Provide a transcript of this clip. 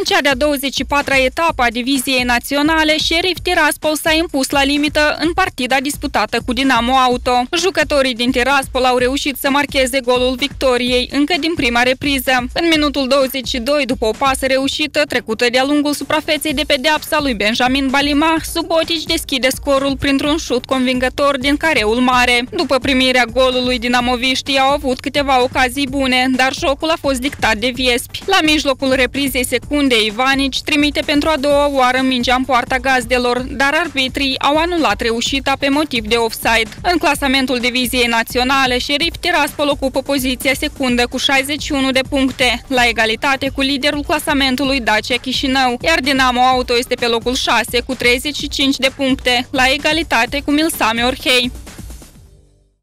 În cea de-a 24-a etapă a diviziei naționale, Sheriff Tiraspol s-a impus la limită în partida disputată cu Dinamo Auto. Jucătorii din Tiraspol au reușit să marcheze golul victoriei încă din prima repriză. În minutul 22, după o pasă reușită, trecută de-a lungul suprafeței de pedeapsa lui Benjamin Balima, Subotic deschide scorul printr-un șut convingător din careul mare. După primirea golului, dinamoviștii au avut câteva ocazii bune, dar jocul a fost dictat de Viespi. La mijlocul reprizei secundei, Ivanici trimite pentru a doua oară mingea în poarta gazdelor, dar arbitrii au anulat reușita pe motiv de offside. În clasamentul diviziei naționale, Șerif Tiraspol ocupă poziția secundă cu 61 de puncte, la egalitate cu liderul clasamentului Dacia Chișinău, iar Dinamo Auto este pe locul 6 cu 35 de puncte, la egalitate cu Milsame Orhei.